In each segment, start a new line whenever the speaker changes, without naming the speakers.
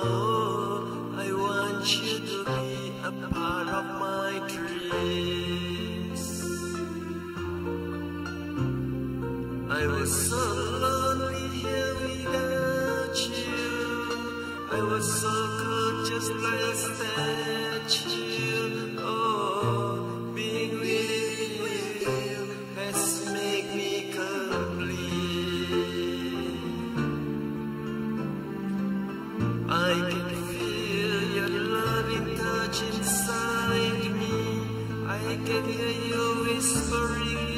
Oh, I want you to be a part of my dreams. I was so lonely here without you. I was so cold just like a statue. can hear you whispering.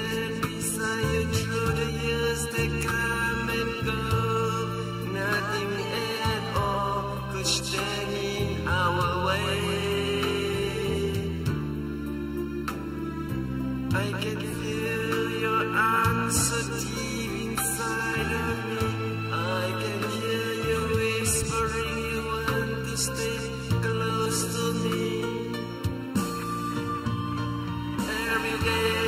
I can feel your answer deep inside of me. I can hear you whispering you want to stay close to me. Every day.